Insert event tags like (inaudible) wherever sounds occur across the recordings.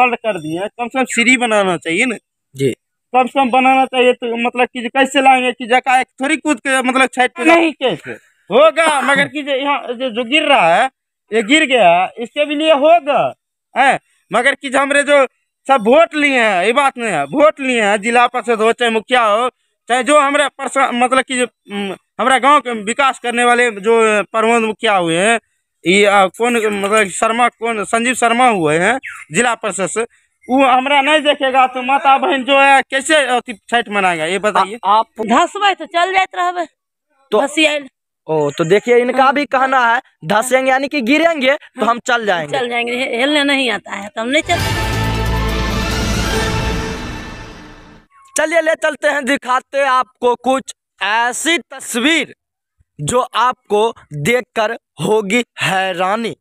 Ward कर दिए कम से कम सीढ़ी बनाना चाहिए ना। जी। कम से कम बनाना चाहिए तो मतलब कि कैसे लाएँगे कि जगह एक थोड़ी कूद के मतलब छठ पे नहीं कैसे? होगा मगर कि यहाँ जो, गिर रहा है ये गिर गया इसके भी लिए होगा है? मगर कि हमारे जो सब वोट लिए हैं ये बात नहीं है वोट लिए हैं जिला परिषद हो चाहे मुखिया हो चाहे जो हमारे मतलब कि जो हम्म, हमारा गाँव के विकास करने वाले जो प्रबंध मुखिया हुए हैं ये आ, कौन मतलब शर्मा कौन संजीव शर्मा हुए हैं जिला परिषद से वो हमरा नहीं देखेगा तो माता बहन जो है कैसे छठ मनाएगा ये बताइए। आप धसबै तो चल जात रहबै तो- ओ तो देखिए इनका भी कहना है धसेंगे यानी कि गिरेंगे तो हम चल जाएँगे। चल जाएँगे हेलने नहीं आता है तो हम नहीं चल चलिए ले चलते हैं दिखाते आपको कुछ ऐसी तस्वीर जो आपको देखकर होगी हैरानी।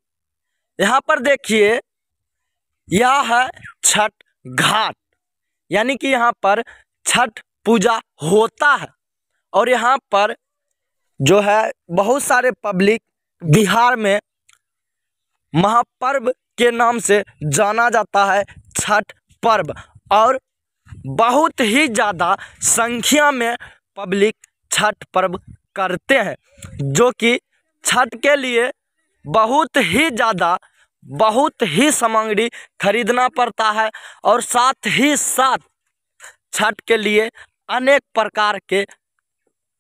यहाँ पर देखिए, यह है छठ घाट। यानी कि यहाँ पर छठ पूजा होता है। और यहाँ पर जो है, बहुत सारे पब्लिक बिहार में महापर्व के नाम से जाना जाता है छठ पर्व। और बहुत ही ज़्यादा संख्या में पब्लिक छठ पर्व करते हैं, जो कि छठ के लिए बहुत ही ज़्यादा, बहुत ही सामग्री खरीदना पड़ता है और साथ ही साथ छठ के लिए अनेक प्रकार के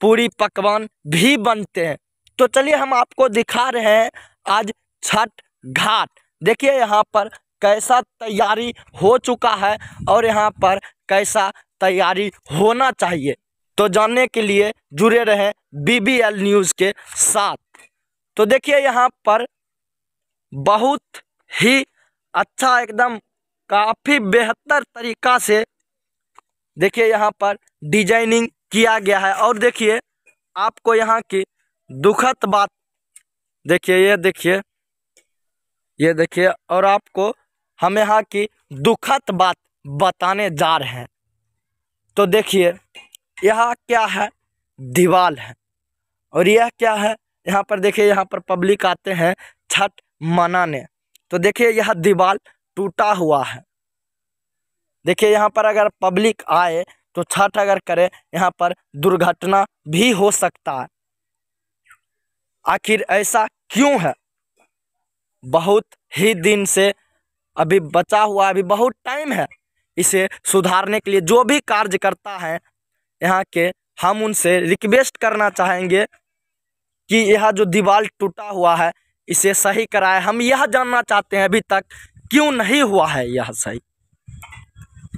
पूरी पकवान भी बनते हैं। तो चलिए हम आपको दिखा रहे हैं आज छठ घाट। देखिए यहाँ पर कैसा तैयारी हो चुका है और यहाँ पर कैसा तैयारी होना चाहिए। तो जानने के लिए जुड़े रहें बीबीएल न्यूज़ के साथ। तो देखिए यहाँ पर बहुत ही अच्छा एकदम काफ़ी बेहतर तरीका से देखिए यहाँ पर डिज़ाइनिंग किया गया है। और देखिए, आपको यहाँ की दुखद बात देखिए, ये देखिए ये देखिए, और आपको हम यहाँ की दुखद बात बताने जा रहे हैं। तो देखिए, यह क्या है? दीवाल है। और यह क्या है? यहाँ पर देखिए, यहाँ पर पब्लिक आते हैं छठ मनाने। तो देखिए, यह दीवाल टूटा हुआ है। देखिए, यहाँ पर अगर पब्लिक आए तो छठ अगर करे, यहाँ पर दुर्घटना भी हो सकता है। आखिर ऐसा क्यों है? बहुत ही दिन से अभी बचा हुआ, अभी बहुत टाइम है। इसे सुधारने के लिए जो भी कार्य करता है, यहाँ के हम उनसे रिक्वेस्ट करना चाहेंगे। कि यह जो दीवार टूटा हुआ है, इसे सही कराए। हम यह जानना चाहते हैं अभी तक, क्यों नहीं हुआ है यह सही?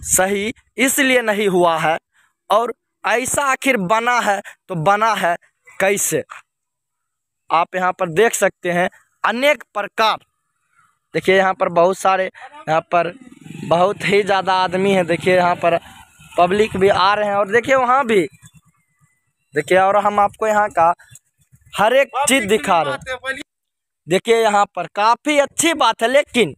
सही इसलिए नहीं हुआ है और ऐसा आखिर बना है तो बना है कैसे? आप यहाँ पर देख सकते हैं अनेक प्रकार। देखिए यहाँ पर बहुत सारे, यहाँ पर बहुत ही ज़्यादा आदमी है। देखिए यहाँ पर पब्लिक भी आ रहे हैं और देखिए वहाँ भी। देखिए और हम आपको यहाँ का हर एक चीज़ दिखा रहे हैं। देखिए यहाँ पर काफ़ी अच्छी बात है लेकिन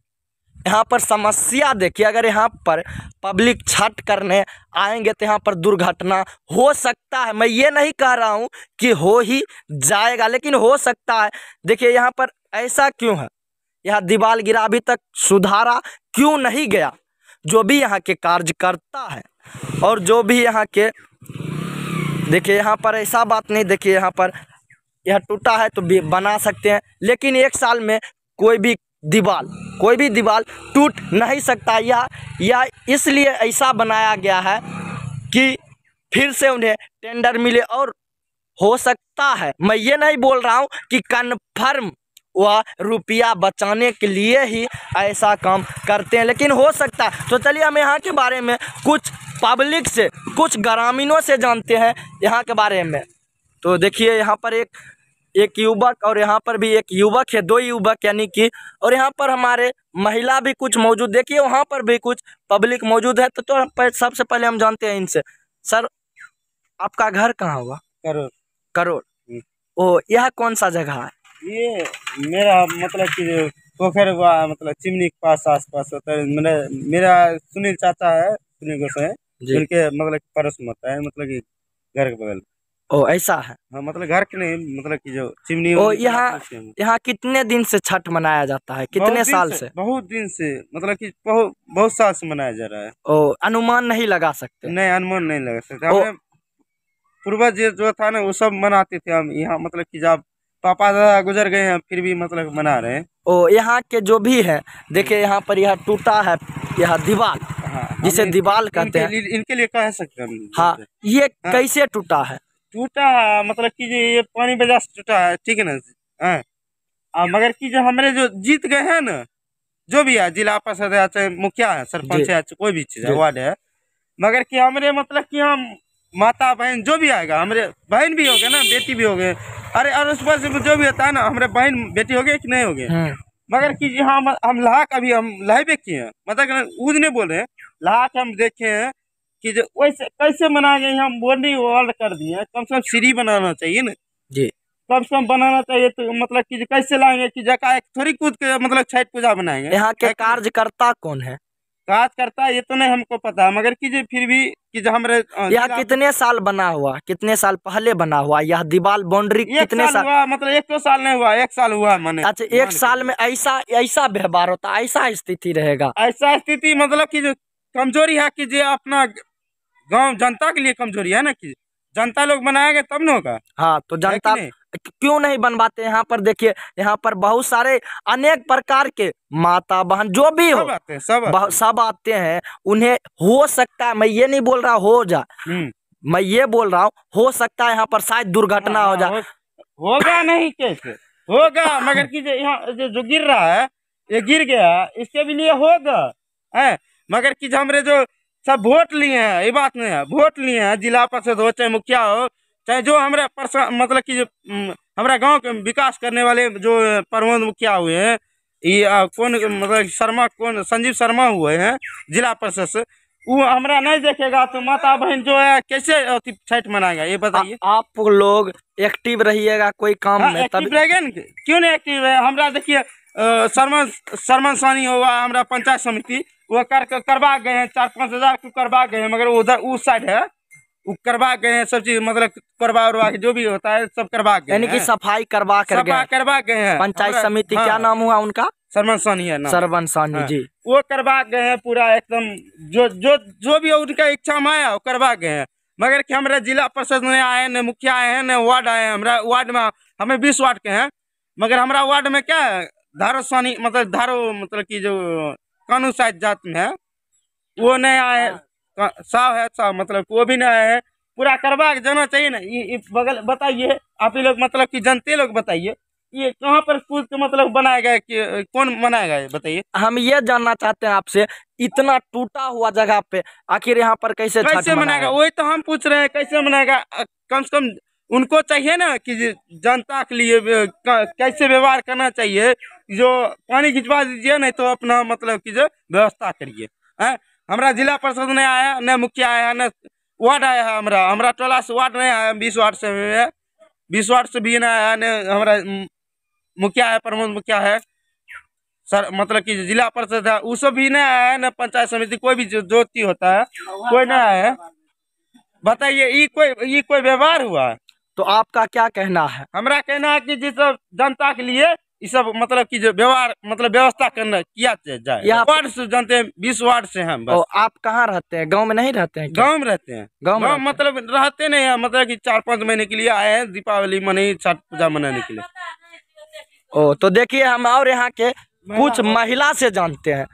यहाँ पर समस्या देखिए अगर यहाँ पर पब्लिक छठ करने आएँगे तो यहाँ पर दुर्घटना हो सकता है। मैं ये नहीं कह रहा हूँ कि हो ही जाएगा लेकिन हो सकता है। देखिए यहाँ पर ऐसा क्यों है? यह दीवार गिरा अभी तक सुधारा क्यों नहीं गया? जो भी यहाँ के कार्यकर्ता है और जो भी यहाँ के देखिए यहाँ पर ऐसा बात नहीं देखिए यहाँ पर यह टूटा है तो बना सकते हैं। लेकिन एक साल में कोई भी दीवार कोई भी दीवार टूट नहीं सकता। यह यह इसलिए ऐसा बनाया गया है कि फिर से उन्हें टेंडर मिले और हो सकता है। मैं ये नहीं बोल रहा हूँ कि कन्फर्म वह रुपया बचाने के लिए ही ऐसा काम करते हैं, लेकिन हो सकता है। तो चलिए हम यहाँ के बारे में कुछ पब्लिक से, कुछ ग्रामीणों से जानते हैं यहाँ के बारे में। तो देखिए यहाँ पर एक एक युवक और यहाँ पर भी एक युवक है दो युवक यानी कि और यहाँ पर हमारे महिला भी कुछ मौजूद देखिए वहाँ पर भी कुछ पब्लिक मौजूद है तो, तो सबसे पहले हम जानते हैं इनसे। सर आपका घर कहाँ हुआ? करोड़ करोड़ ओ यह कौन सा जगह है? ये मेरा मतलब कि पोखर हुआ मतलब चिमनी के पास आस पास होता है। मेरा मेरा सुनील चाचा है सुनील गोसाई जी। उनके मतलब पड़ोस में होता है मतलब कि घर के बगल में। ओ ऐसा है। हाँ मतलब घर के नहीं मतलब कि जो चिमनी ओ यहाँ यहाँ कितने दिन से छठ मनाया जाता है? कितने साल से से? बहुत दिन से मतलब कि बहुत बहुत साल से मनाया जा रहा है। ओ अनुमान नहीं लगा सकते। नहीं अनुमान नहीं लगा सकते। पूर्वज जो- जो था ना वो सब मनाते थे हम यहाँ मतलब कि जब पापा दादा गुजर गए हैं फिर भी मतलब मना रहे हैं। ओ यहाँ के जो भी है देखिए यहाँ पर यह टूटा है यह दीवार हाँ जिसे दीवाल कहते हैं। इनके लिए कह सकते हैं हाँ ये हाँ। कैसे टूटा है? टूटा है मतलब कि जो ये पानी वजह से टूटा है ठीक है ना हाँ। आ, मगर कि जो हमारे जो जीत गए हैं ना जो भी है जिला परिषद है चाहे मुखिया है सरपंच है चाहे कोई भी चीज़ है वार्ड है मगर कि हमारे मतलब कि हम माता बहन जो भी आएगा हमारे बहन भी हो गए ना बेटी भी हो गए अरे और उस पर जो भी होता है ना हमारे बहन बेटी हो गए कि नहीं हो गए? हम्म, मगर कि जी हम हम लहाक अभी हम लहबे किए हैं मतलब ऊद नहीं बोल रहे हैं लहाक हम देखे हैं कि जो वैसे कैसे बनाएँगे हम बोली वर्ल्ड कर दिए कम से कम सीढ़ी बनाना चाहिए ना। जी। कम से कम बनाना चाहिए तो मतलब कि कैसे लाएँगे कि जका एक थोड़ी कूद के मतलब छठ पूजा बनाएँगे। यहाँ के कार्यकर्ता कौन है? काज करता है ये तो नहीं हमको पता मगर कि जो फिर भी कि जो हमारे यह कितने साल बना हुआ? कितने साल पहले बना हुआ? यह दीवार बाउंड्री कितने साल साल हुआ मतलब एक दो साल नहीं हुआ एक साल हुआ मैंने। अच्छा एक साल में ऐसा ऐसा व्यवहार होता ऐसा स्थिति रहेगा। ऐसा स्थिति मतलब की जो कमज़ोरी है कि जो अपना गाँव जनता के लिए कमज़ोरी है ना कि जनता लोग बनाएँगे तब ना होगा। हाँ तो जनता नहीं? क्यों नहीं बनवाते यहाँ पर देखिए यहाँ पर बहुत सारे अनेक प्रकार के माता बहन जो भी हो सब आते हैं सब आते सब आते हैं उन्हें हो सकता है मैं ये नहीं बोल रहा हो जा हम्म। मैं ये बोल रहा हूँ हो सकता है यहाँ पर शायद दुर्घटना हो हाँ, जाए हो- होगा नहीं कैसे? होगा (coughs) मगर कि यहाँ जो, गिर रहा है ये गिर गया इसके भी लिए होगा है? मगर कि जो हमारे जो सब वोट लिए हैं ये बात नहीं है। वोट लिए हैं जिला परिषद हो चाहे मुखिया हो चाहे जो हमारे परस- मतलब कि जो हमारा गाँव के विकास करने वाले जो प्रबंध मुखिया हुए हैं ये कौन मतलब शर्मा कौन संजीव शर्मा हुए हैं जिला परिषद से वो हमारा नहीं देखेगा तो माता बहन जो है कैसे छठ मनाएगा ये बताइए। आप लोग एक्टिव रहिएगा कोई काम हाँ, में तभी रहेगा न क्यों नहीं एक्टिव है? हमारा देखिए शर्मा शर्मन सानी हुआ हमरा पंचायत समिति वो कर कर- करवा गए हैं चार पाँच हज़ार को करवा गए हैं मगर उधर उस साइड है वो करवा गए हैं सब चीज़ मतलब करवा उरवा के जो भी होता है सब करवा गए यानी कि सफ़ाई करवा कर गए। करवा गए हैं। पंचायत समिति हाँ, क्या नाम हुआ उनका? सरवन सानी है सरवन सानी हाँ। जी। वो करवा गए हैं पूरा एकदम जो जो जो भी उनका इच्छा में आया वो करवा गए हैं। मगर कि हमारे जिला परिषद में आए न मुखिया आए हैं न वार्ड आए हैं हमारा वार्ड में हमें बीस वार्ड के हैं। मगर हमारा वार्ड में क्या है धारो सानी मतलब धारो मतलब की जो कानून साइड जात में है। वो नहीं आए का- साव है साव मतलब वो भी नहीं आए हैं। पूरा करवा के जाना चाहिए ना। ये बगल बताइए आप ही लोग मतलब कि जनते लोग बताइए। ये कहाँ पर कूद के मतलब बनाया गया कि कौन बनाएगा ये बताइए। हम ये जानना चाहते हैं आपसे इतना टूटा हुआ जगह पे आखिर यहाँ पर कैसे कैसे मनाएगा? वही तो हम पूछ रहे हैं कैसे मनाएगा? कम से कम उनको चाहिए ना कि जनता के लिए कैसे व्यवहार करना चाहिए? जो पानी खिंचवा दीजिए नहीं तो अपना मतलब कि जो व्यवस्था करिए। हैं? हमारा जिला परिषद नहीं आया न मुखिया आया न वार्ड आया है हमारा। हमारा टोला से वार्ड नहीं आया बीस वार्ड से है। बीस वार्ड से भी नहीं आया न हमारा मुखिया है प्रमुख मुखिया है। सर मतलब कि जिला परिषद है वो सब भी नहीं आया है न पंचायत समिति कोई भी जो ज्योति होता है कोई नहीं आया है। बताइए ये कोई ये कोई व्यवहार हुआ? है तो आपका क्या कहना है? हमारा कहना है कि जिस जनता के लिए ये सब मतलब कि जो व्यवहार मतलब व्यवस्था करना किया जाए यहाँ- वार्ड से जानते हैं बीस वार्ड से हम बस। आप कहाँ रहते हैं? गाँव में नहीं रहते हैं? गाँव में रहते हैं। गाँव में मतलब रहते नहीं है मतलब कि चार पाँच महीने के लिए आए हैं दीपावली मनाई छठ पूजा मनाने के लिए। ओ तो देखिए हम और यहाँ के कुछ महिला से जानते हैं।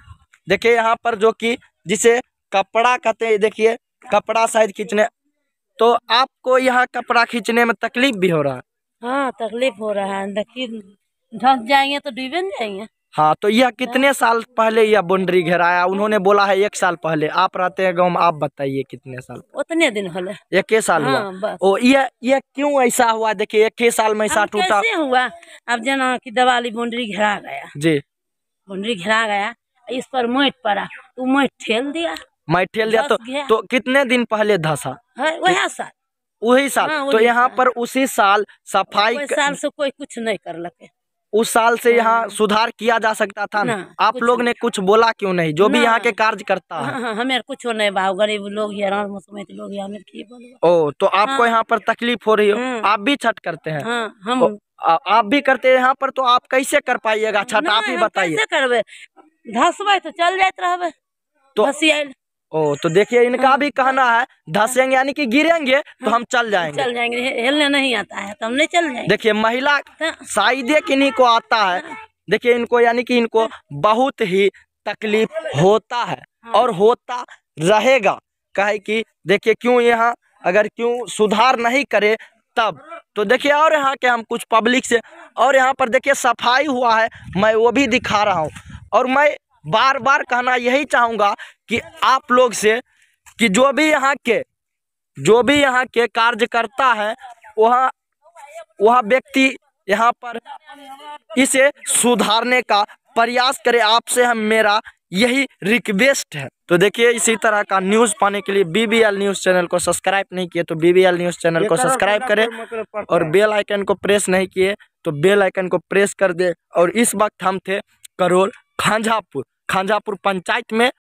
देखिए यहाँ पर जो कि जिसे कपड़ा कहते हैं देखिए कपड़ा शायद खींचने तो आपको यहाँ कपड़ा खींचने में तकलीफ़ भी हो रहा है? हाँ तकलीफ़ हो रहा है देखिए। ढक जाएँगे तो डूबे जाएँगे। हाँ तो यह कितने साल पहले यह बाउंड्री घेराया उन्होंने बोला है एक साल पहले। आप रहते हैं गाँव में आप बताइए कितने साल उतने दिन होले एक साल हुआ। हाँ बस। ओ ये ये क्यों ऐसा हुआ? देखिए एक ही साल में ऐसा टूटा। हुआ? अब जना की दिवाली बाउंड्री घेरा गया। जी। बाउंड्री घेरा गया। इस पर मोट पड़ा। तो मोट ठेल दिया। मैं ठेल दिया। तो तो कितने दिन पहले धसा? है वह साल। वही साल। हाँ, तो यहाँ पर उसी साल सफ़ाई साल से कोई कुछ नहीं कर लके। उस साल से यहाँ सुधार किया जा सकता था ना। ना, आप लोग ने कुछ बोला क्यों नहीं? जो भी यहाँ के कार्य करता है। हाँ, हाँ, हमें कुछ नहीं बा गरीब लोग राम लोग बोलबा ओ तो आपको हाँ। यहाँ पर तकलीफ़ हो रही हो? हाँ। आप भी छठ करते हैं। हाँ हम आप भी करते हैं यहाँ पर तो आप कैसे कर पाइएगा? छठ आप ही बताइए। करबे? धसबै तो चल जाते रहबे। तो- ओ तो देखिए इनका भी कहना है धसेंगे यानी कि गिरेंगे तो हम चल जाएँगे। चल जाएँगे हेलने नहीं आता है तो हम नहीं चल जाएँगे। देखिए महिला हाँ। शायद किन्हीं को आता है। देखिए इनको यानी कि इनको बहुत ही तकलीफ़ होता है और होता रहेगा। कहे कि देखिए क्यों यहाँ अगर क्यों सुधार नहीं करे तब। तो देखिए और यहाँ के हम कुछ पब्लिक से और यहाँ पर देखिए सफ़ाई हुआ है मैं वो भी दिखा रहा हूँ। और मैं बार बार कहना यही चाहूँगा कि आप लोग से कि जो भी यहाँ के जो भी यहाँ के कार्यकर्ता है वहाँ वह व्यक्ति यहाँ पर इसे सुधारने का प्रयास करे। आपसे हम मेरा यही रिक्वेस्ट है। तो देखिए इसी तरह का न्यूज़ पाने के लिए बीबीएल न्यूज़ चैनल को सब्सक्राइब नहीं किए तो बीबीएल न्यूज़ चैनल को सब्सक्राइब करें मतलब और बेल आइकन को प्रेस नहीं किए तो बेल आइकन को प्रेस कर दे। और इस वक्त हम थे करोल खांझापुर। खांझापुर पंचायत में